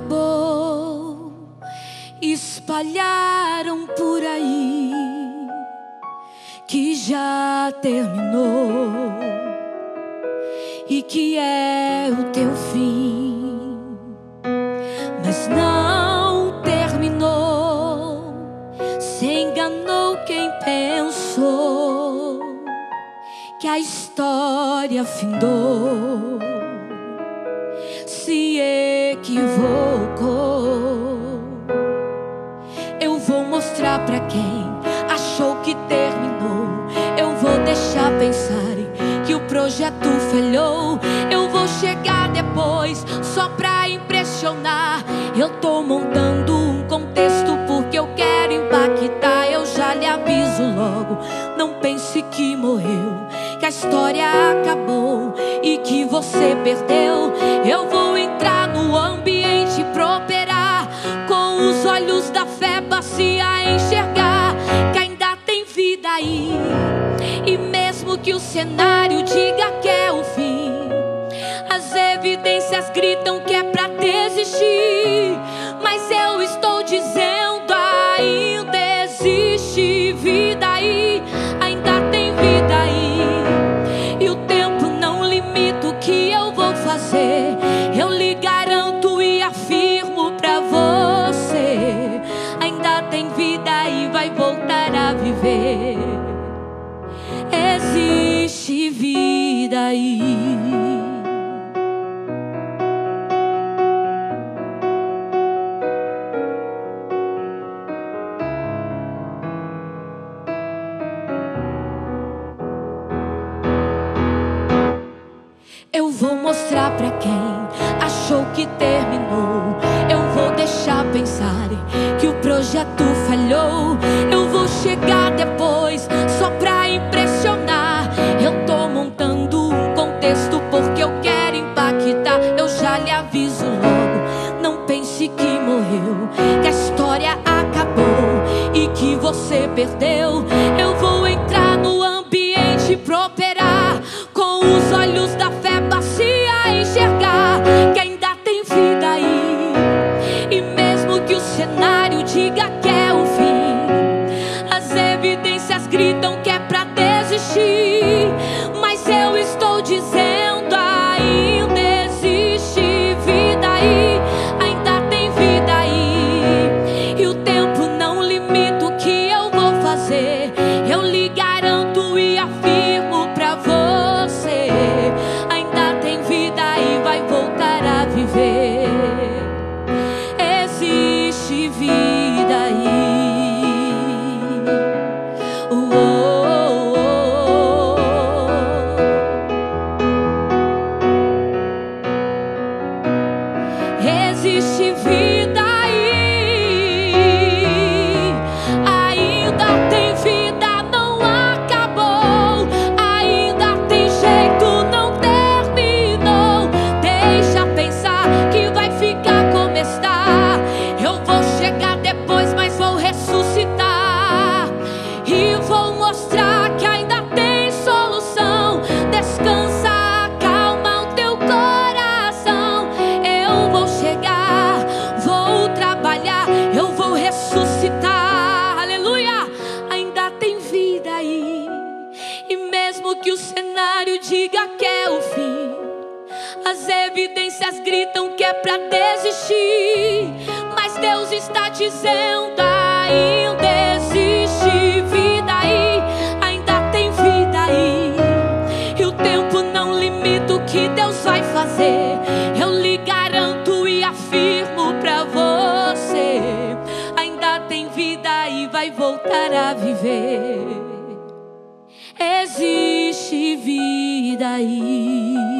Acabou, espalharam por aí que já terminou e que é o teu fim, mas não terminou. Se enganou quem pensou que a história findou se equivocou. Projeto falhou. Eu vou chegar depois só pra impressionar. Eu tô montando um contexto porque eu quero impactar. Eu já lhe aviso logo. Não pense que morreu, que a história acabou e que você perdeu. Eu vou que o cenário diga que é o fim, as evidências gritam que é pra desistir. Mas eu estou dizendo ainda existe vida aí, ainda tem vida aí. E o tempo não limita o que eu vou fazer. Aí. Eu vou mostrar pra quem achou que terminou. Perdeu. Eu vou entrar no ambiente pra operar com os olhos da fé bacia enxergar que ainda tem vida aí. E mesmo que o cenário diga que é o fim, as evidências gritam que o cenário diga que é o fim, as evidências gritam que é pra desistir. Mas Deus está dizendo: ainda existe vida aí, ainda tem vida aí. E o tempo não limita o que Deus vai fazer. Eu lhe garanto e afirmo pra você: ainda tem vida e vai voltar a viver. Existe vida aí.